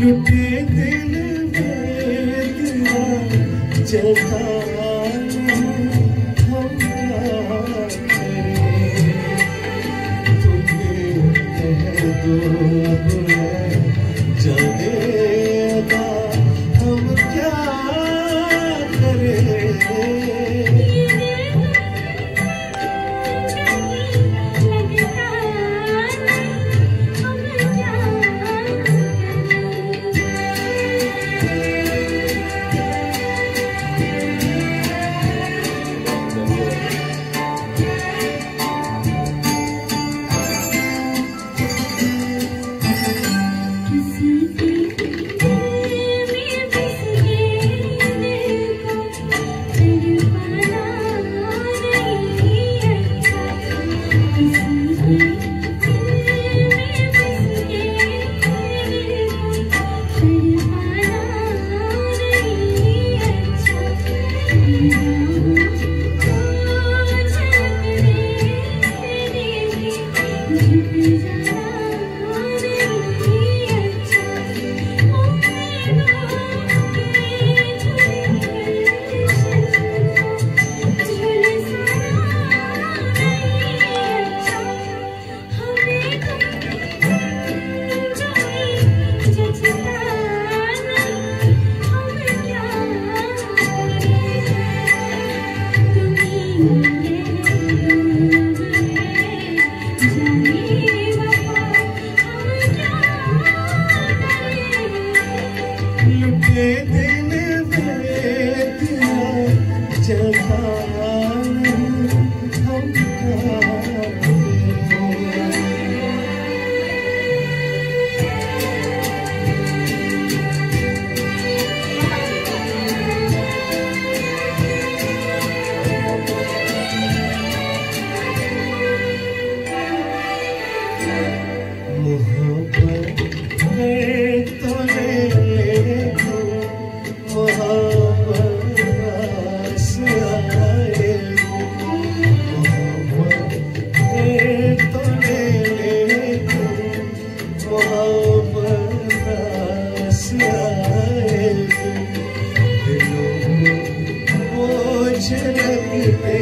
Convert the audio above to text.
लुटे दिल में तेरा जैसा Thank you. जा to make it.